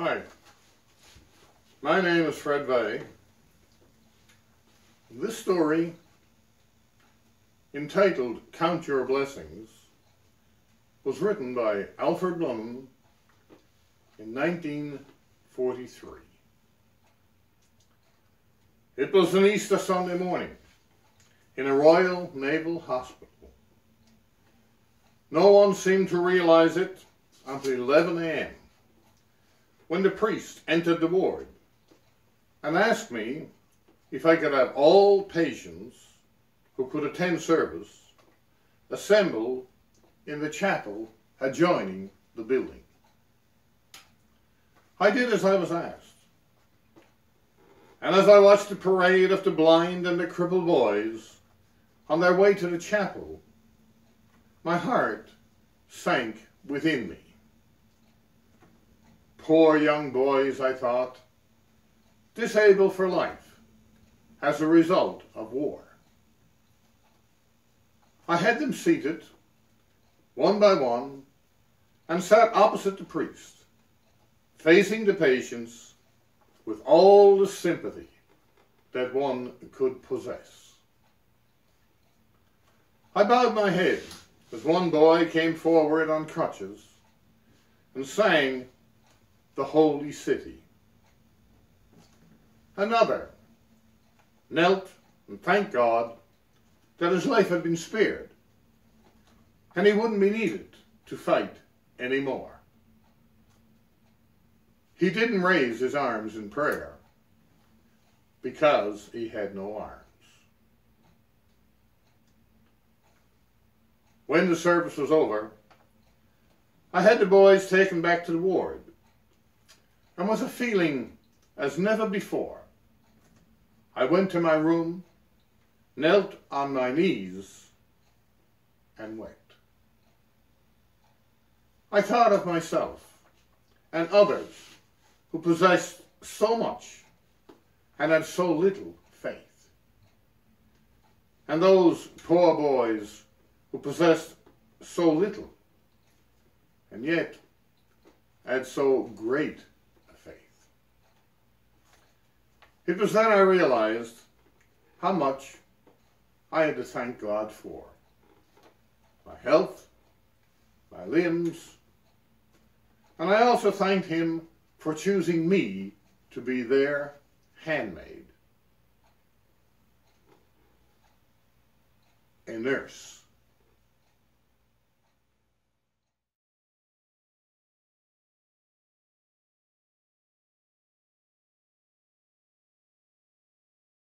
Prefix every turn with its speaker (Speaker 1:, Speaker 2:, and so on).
Speaker 1: Hi, my name is Fred Vey. This story, entitled Count Your Blessings, was written by Alfred Blundon in 1943. It was an Easter Sunday morning in a Royal Naval Hospital. No one seemed to realize it until 11 a.m. when the priest entered the ward and asked me if I could have all patients who could attend service assemble in the chapel adjoining the building. I did as I was asked. And as I watched the parade of the blind and the crippled boys on their way to the chapel, my heart sank within me. Poor young boys, I thought, disabled for life as a result of war. I had them seated, one by one, and sat opposite the priest, facing the patients with all the sympathy that one could possess. I bowed my head as one boy came forward on crutches and sang the Holy City. Another knelt and thanked God that his life had been spared and he wouldn't be needed to fight anymore. He didn't raise his arms in prayer because he had no arms. When the service was over, I had the boys taken back to the ward and was a feeling as never before. I went to my room, knelt on my knees, and wept. I thought of myself and others who possessed so much and had so little faith. And those poor boys who possessed so little and yet had so great a faith. It was then I realized how much I had to thank God for. My health, my limbs, and I also thanked him for choosing me to be their handmaid, a nurse